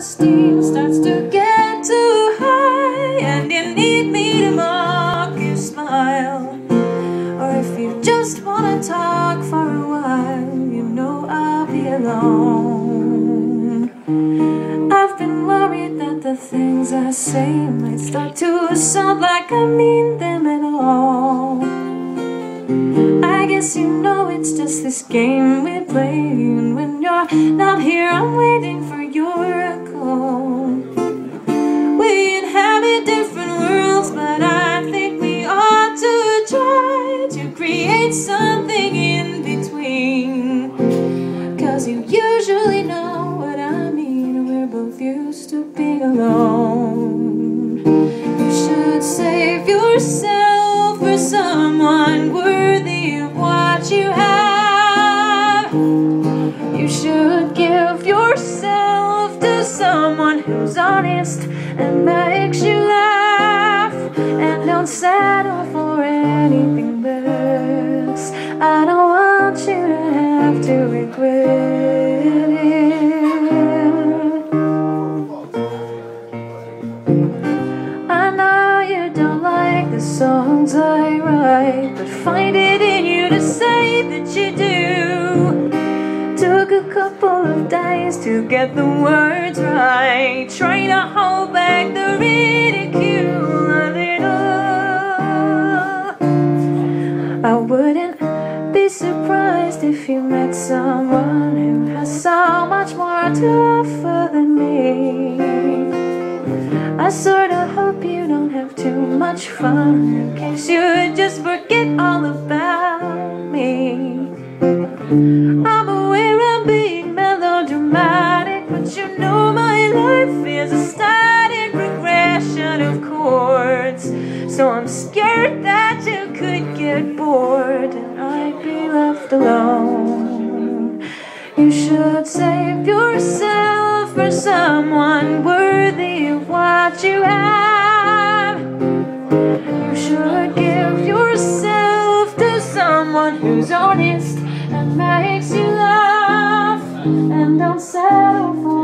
self-esteem starts to get too high and you need me to mock your smile. Or if you just wanna talk for a while you know I'll be alone. I've been worried that the things I say might start to sound like I mean them game we play And when you're not here. I'm waiting for your call. We inhabit different worlds But I think we ought to try To create something in between. Cause you usually know what I mean. We're both used to being alone. You should save yourself for someone honest and makes you laugh. And don't settle for anything less. I don't want you to have to regret it. I know you don't like the songs I write But find it couple of days to get the words right. Trying to hold back the ridicule a little. I wouldn't be surprised if you met someone who has so much more to offer than me. I sorta hope you don't have too much fun In case you just forget all about me know my life is a static regression of chords. So I'm scared that you could get bored And I'd be left alone. You should save yourself for someone worthy of what you have. You should give yourself to someone who's honest and makes you laugh. And don't settle for